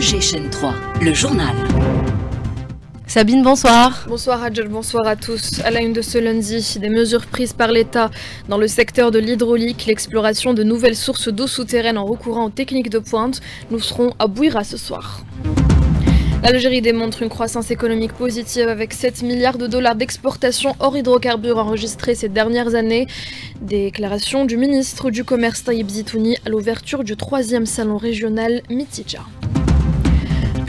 Alger chaîne 3, le journal. Sabine, bonsoir. Bonsoir Adjel, bonsoir à tous. À la une de ce lundi, des mesures prises par l'État dans le secteur de l'hydraulique, l'exploration de nouvelles sources d'eau souterraine en recourant aux techniques de pointe. Nous serons à Bouira ce soir. L'Algérie démontre une croissance économique positive avec 7 milliards de dollars d'exportation hors hydrocarbures enregistrés ces dernières années. Déclaration du ministre du Commerce Taïb Zitouni à l'ouverture du troisième salon régional Mitidja.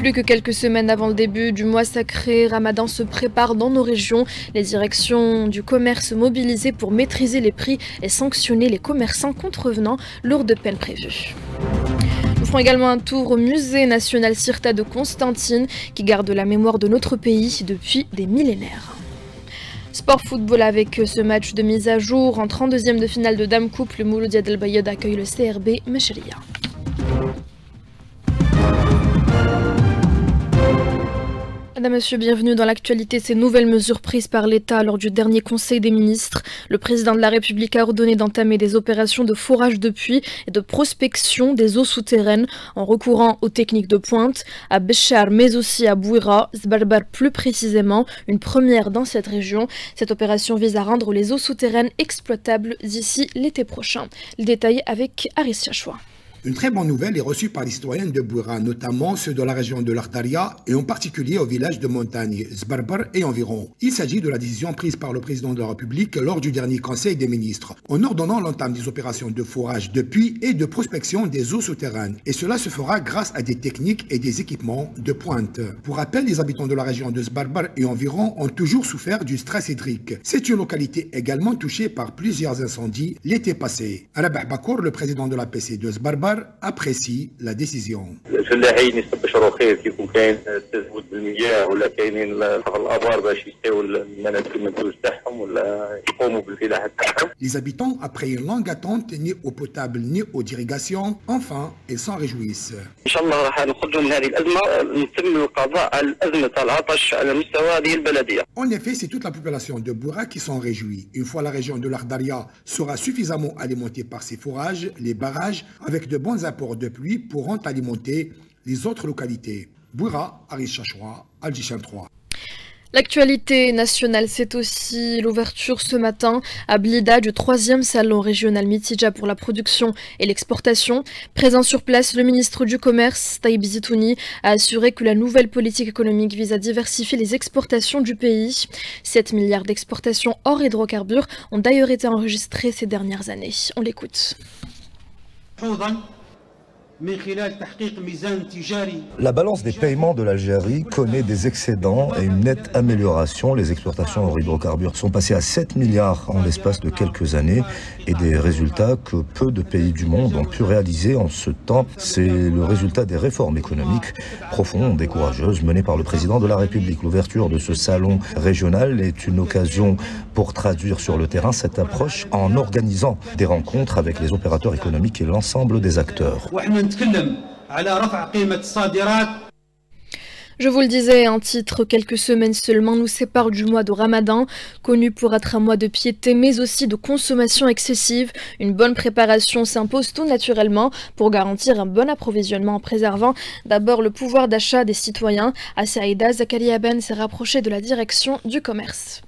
Plus que quelques semaines avant le début du mois sacré, Ramadan se prépare dans nos régions. Les directions du commerce mobilisées pour maîtriser les prix et sanctionner les commerçants contrevenants, lourde peine prévue. Nous ferons également un tour au musée national Cirta de Constantine qui garde la mémoire de notre pays depuis des millénaires. Sport football avec ce match de mise à jour en 32e de finale de Dame Coupe, le Mouloudia Del accueille le CRB Mecheria. Madame, Monsieur, bienvenue dans l'actualité. Ces nouvelles mesures prises par l'État lors du dernier Conseil des ministres. Le président de la République a ordonné d'entamer des opérations de forage de puits et de prospection des eaux souterraines en recourant aux techniques de pointe à Béchar, mais aussi à Bouira, Zbarbar plus précisément, une première dans cette région. Cette opération vise à rendre les eaux souterraines exploitables d'ici l'été prochain. Le détail avec Aris Chachoua. Une très bonne nouvelle est reçue par les citoyens de Bouira, notamment ceux de la région de l'Artaria et en particulier au village de montagne Zbarbar et environ. Il s'agit de la décision prise par le président de la République lors du dernier Conseil des ministres, en ordonnant l'entame des opérations de forage de puits et de prospection des eaux souterraines. Et cela se fera grâce à des techniques et des équipements de pointe. Pour rappel, les habitants de la région de Zbarbar et environ ont toujours souffert du stress hydrique. C'est une localité également touchée par plusieurs incendies l'été passé. Rabah le président de la PC de Zbarbar, Apprécie la décision. Les habitants, après une longue attente, ni au potable ni aux irrigations, enfin, ils s'en réjouissent. En effet, c'est toute la population de Boura qui s'en réjouit. Une fois la région de l'Ardaria sera suffisamment alimentée par ses forages, les barrages, avec de bons apports de pluie, pourront alimenter les autres localités. Boura, Aris Chachoua, Algichin 3. L'actualité nationale, c'est aussi l'ouverture ce matin à Blida du troisième salon régional Mitidja pour la production et l'exportation. Présent sur place, le ministre du Commerce, Taïb Zitouni, a assuré que la nouvelle politique économique vise à diversifier les exportations du pays. 7 milliards d'exportations hors hydrocarbures ont d'ailleurs été enregistrés ces dernières années. On l'écoute. حوضا La balance des paiements de l'Algérie connaît des excédents et une nette amélioration. Les exportations hors hydrocarbures sont passées à 7 milliards en l'espace de quelques années et des résultats que peu de pays du monde ont pu réaliser en ce temps. C'est le résultat des réformes économiques profondes et courageuses menées par le président de la République. L'ouverture de ce salon régional est une occasion pour traduire sur le terrain cette approche en organisant des rencontres avec les opérateurs économiques et l'ensemble des acteurs. Je vous le disais, un titre quelques semaines seulement nous sépare du mois de Ramadan, connu pour être un mois de piété mais aussi de consommation excessive. Une bonne préparation s'impose tout naturellement pour garantir un bon approvisionnement en préservant d'abord le pouvoir d'achat des citoyens. À Saïda, Zakaria Ben s'est rapproché de la direction du commerce.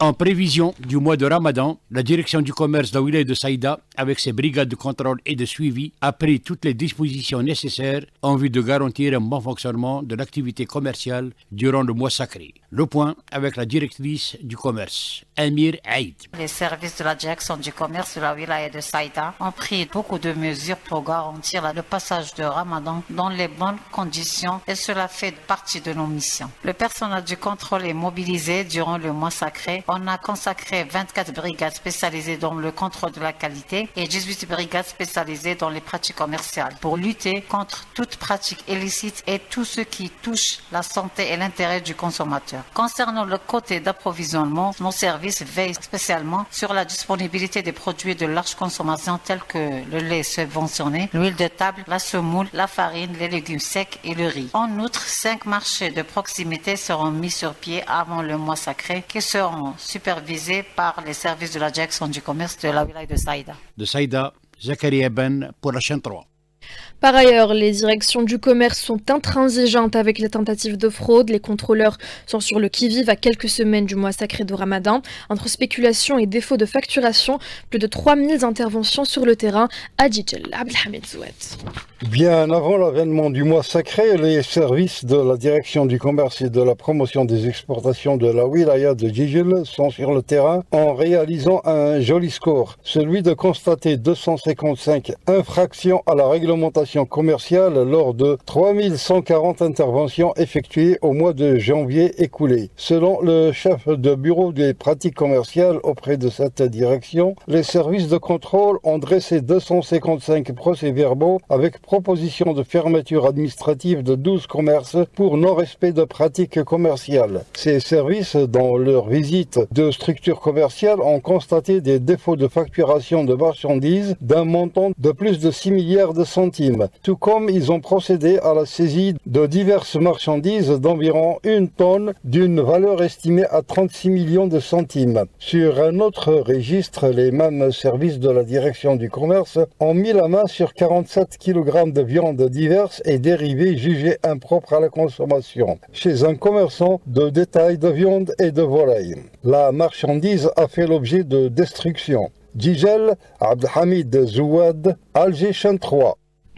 En prévision du mois de Ramadan, la direction du commerce de la de Saïda, avec ses brigades de contrôle et de suivi, a pris toutes les dispositions nécessaires en vue de garantir un bon fonctionnement de l'activité commerciale durant le mois sacré. Le point avec la directrice du commerce, Amir Aïd. Les services de la direction du commerce de la wilaya de Saïda ont pris beaucoup de mesures pour garantir le passage de Ramadan dans les bonnes conditions et cela fait partie de nos missions. Le personnel du contrôle est mobilisé durant le mois sacré on a consacré 24 brigades spécialisées dans le contrôle de la qualité et 18 brigades spécialisées dans les pratiques commerciales pour lutter contre toute pratique illicite et tout ce qui touche la santé et l'intérêt du consommateur. Concernant le côté d'approvisionnement, nos services veillent spécialement sur la disponibilité des produits de large consommation tels que le lait subventionné, l'huile de table, la semoule, la farine, les légumes secs et le riz. En outre, cinq marchés de proximité seront mis sur pied avant le mois sacré qui seront supervisés par les services de la direction du commerce de la wilaya de Saïda. De Saïda, Zakaria Ben pour la chaîne 3. Par ailleurs, les directions du commerce sont intransigeantes avec les tentatives de fraude. Les contrôleurs sont sur le qui-vive à quelques semaines du mois sacré de Ramadan. Entre spéculation et défaut de facturation, plus de 3000 interventions sur le terrain à Djidjel. Abdelhamid Zouet. Bien avant l'avènement du mois sacré, les services de la direction du commerce et de la promotion des exportations de la wilaya de Djidjel sont sur le terrain en réalisant un joli score, celui de constater 255 infractions à la réglementation commerciale lors de 3140 interventions effectuées au mois de janvier écoulé. Selon le chef de bureau des pratiques commerciales auprès de cette direction, les services de contrôle ont dressé 255 procès-verbaux avec proposition de fermeture administrative de 12 commerces pour non-respect de pratiques commerciales. Ces services, dans leur visite de structures commerciales, ont constaté des défauts de facturation de marchandises d'un montant de plus de 6 milliards de centimes, tout comme ils ont procédé à la saisie de diverses marchandises d'environ une tonne d'une valeur estimée à 36 millions de centimes. Sur un autre registre, les mêmes services de la direction du commerce ont mis la main sur 47 kg de viande diverses et dérivés jugés impropres à la consommation chez un commerçant de détail de viande et de volaille. La marchandise a fait l'objet de destruction. Djigel, Abdelhamid Zouad, Alger 3.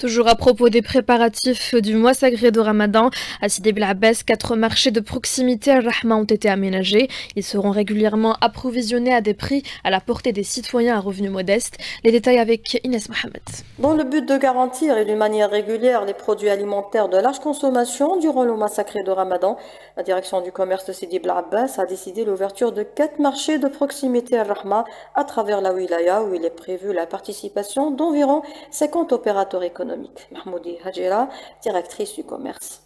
Toujours à propos des préparatifs du mois sacré de Ramadan, à Sidi Abbas, quatre marchés de proximité à Rahma ont été aménagés. Ils seront régulièrement approvisionnés à des prix à la portée des citoyens à revenus modestes. Les détails avec Inès Mohamed. Dans le but de garantir et d'une manière régulière les produits alimentaires de large consommation durant le mois sacré de Ramadan, la direction du commerce de Sidi Abbas a décidé l'ouverture de quatre marchés de proximité à Rahma à travers la wilaya où il est prévu la participation d'environ 50 opérateurs économiques. Mahmoudi Hajira, directrice du commerce.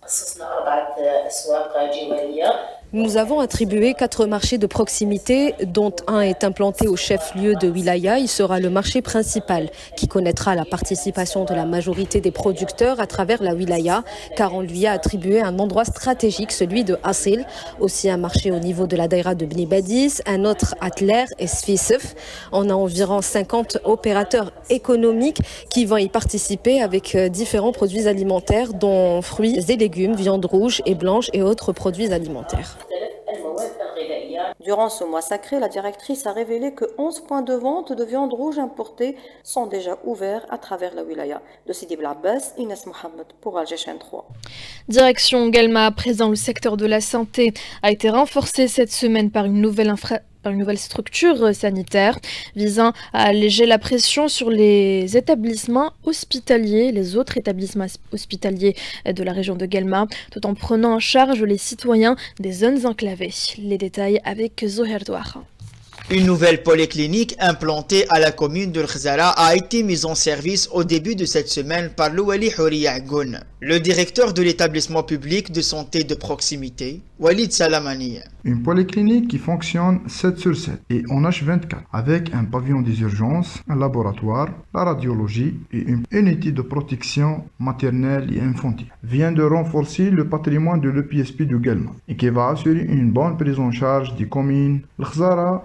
Nous avons attribué quatre marchés de proximité, dont un est implanté au chef-lieu de Wilaya. Il sera le marché principal, qui connaîtra la participation de la majorité des producteurs à travers la Wilaya, car on lui a attribué un endroit stratégique, celui de Asil. Aussi un marché au niveau de la Daïra de Bni Badis, un autre à Tler et Sfisef. On a environ 50 opérateurs économiques qui vont y participer avec euh, différents produits alimentaires, dont fruits et légumes, viande rouge et blanche et autres produits alimentaires. Durant ce mois sacré, la directrice a révélé que 11 points de vente de viande rouge importée sont déjà ouverts à travers la wilaya. De Sidi Blabès, Inès Mohamed pour Alger 3. Direction Galma, à présent le secteur de la santé a été renforcé cette semaine par une nouvelle infrastructure une nouvelle structure sanitaire visant à alléger la pression sur les établissements hospitaliers, les autres établissements hospitaliers de la région de Guelma, tout en prenant en charge les citoyens des zones enclavées. Les détails avec Zoher Douara. Une nouvelle polyclinique implantée à la commune de Khzara a été mise en service au début de cette semaine par Louali Houri Agoun, le directeur de l'établissement public de santé de proximité, Walid Salamani. Une polyclinique qui fonctionne 7 sur 7 et en H24 avec un pavillon des urgences, un laboratoire, la radiologie et une unité de protection maternelle et infantile vient de renforcer le patrimoine de l'EPSP de Guelma et qui va assurer une bonne prise en charge des communes Khzara,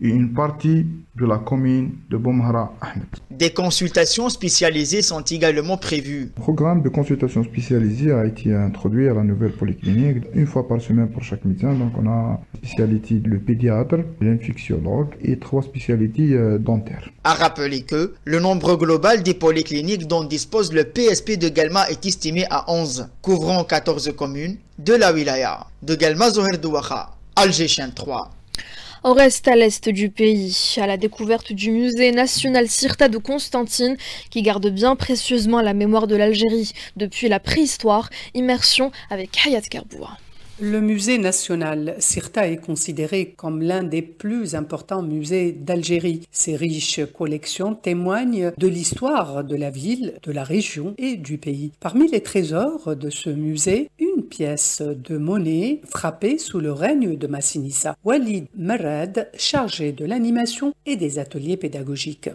et une partie de la commune de Boumhara Ahmed. Des consultations spécialisées sont également prévues. Programme de consultation spécialisée a été introduit à la nouvelle polyclinique une fois par semaine pour chaque médecin. Donc on a spécialité le pédiatre, l'infectiologue et trois spécialités euh, dentaires. À rappeler que le nombre global des polycliniques dont dispose le PSP de Galma est estimé à 11, couvrant 14 communes de la wilaya de Galma Zoher Douaha, Alger 3. On reste à l'est du pays, à la découverte du musée national Cirta de Constantine, qui garde bien précieusement la mémoire de l'Algérie depuis la préhistoire. Immersion avec Hayat Karboua. Le musée national Cirta est considéré comme l'un des plus importants musées d'Algérie. Ses riches collections témoignent de l'histoire de la ville, de la région et du pays. Parmi les trésors de ce musée, pièce de monnaie frappée sous le règne de Massinissa. Walid Marad, chargé de l'animation et des ateliers pédagogiques.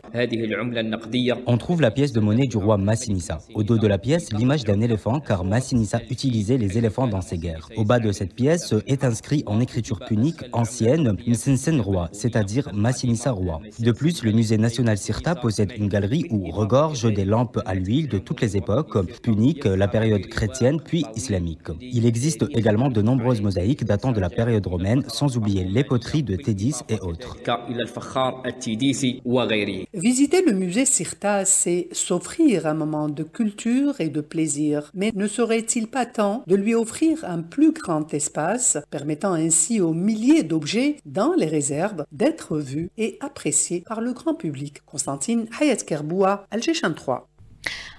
On trouve la pièce de monnaie du roi Massinissa. Au dos de la pièce, l'image d'un éléphant car Massinissa utilisait les éléphants dans ses guerres. Au bas de cette pièce est inscrit en écriture punique ancienne Msensen roi, c'est-à-dire Massinissa roi. De plus, le musée national Sirta possède une galerie où regorgent des lampes à l'huile de toutes les époques, puniques, la période chrétienne puis islamique. Il existe également de nombreuses mosaïques datant de la période romaine, sans oublier les poteries de Tédis et autres. Visiter le musée Sirta, c'est s'offrir un moment de culture et de plaisir. Mais ne serait-il pas temps de lui offrir un plus grand espace, permettant ainsi aux milliers d'objets dans les réserves d'être vus et appréciés par le grand public? Constantine Hayat Kerboua, Alger 3.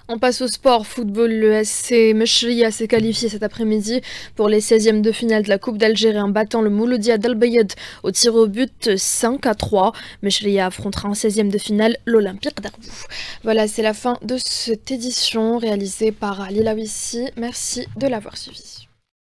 On passe au sport football. Le SC Meshria s'est qualifié cet après-midi pour les 16e de finale de la Coupe d'Algérie en battant le Mouloudia d'Al-Bayed au tir au but 5 à 3. Meshria affrontera en 16e de finale l'Olympique d'Arbou. Voilà, c'est la fin de cette édition réalisée par Lila Wissi. Merci de l'avoir suivi.